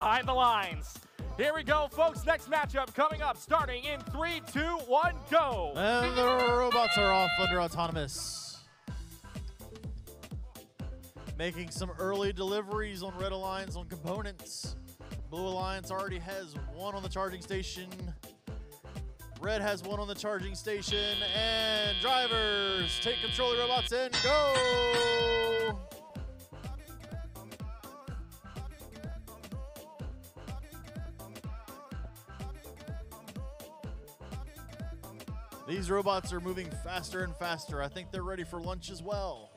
behind the lines. Here we go, folks. Next matchup coming up, starting in three, two, one, go. And the robots are off under autonomous. Making some early deliveries on Red Alliance on components. Blue Alliance already has one on the charging station. Red has one on the charging station. And drivers, take control of the robots and go! These robots are moving faster and faster. I think they're ready for lunch as well.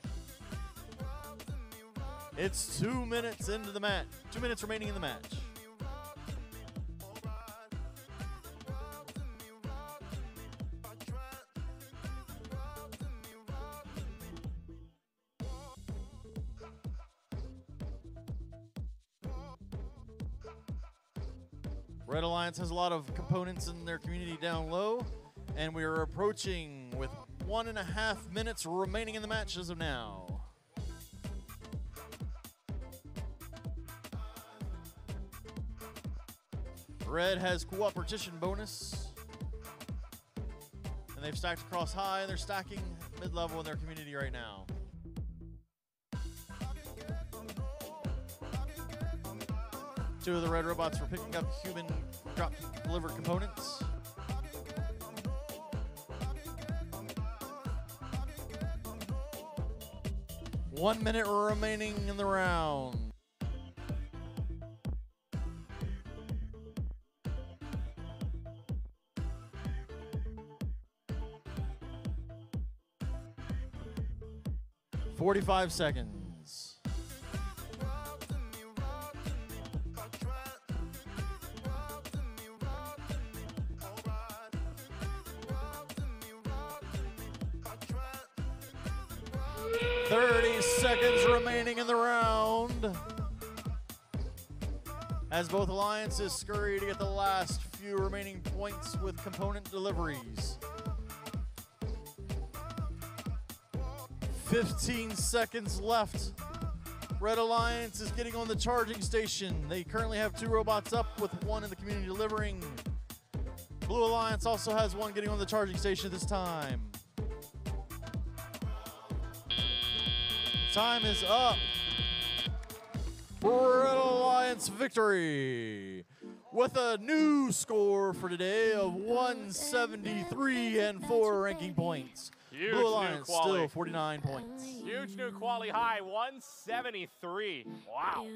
It's two minutes into the match. Two minutes remaining in the match. Red Alliance has a lot of components in their community down low, and we are approaching with one and a half minutes remaining in the match as of now. Red has cooperation bonus. And they've stacked across high, and they're stacking mid-level in their community right now. Two of the red robots were picking up human drop delivered components. One minute remaining in the round. Forty-five seconds. Thirty seconds remaining in the round. As both alliances scurry to get the last few remaining points with component deliveries. 15 seconds left. Red Alliance is getting on the charging station. They currently have two robots up with one in the community delivering. Blue Alliance also has one getting on the charging station at this time. Time is up. Red Alliance victory with a new score for today of 173 and 4 ranking points. Huge Blue Alliance quality. still 49 points. Huge new quality high, 173. Wow.